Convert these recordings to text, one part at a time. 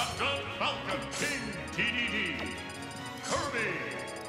Crystal Falcon King TDD. Kirby.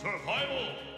Survival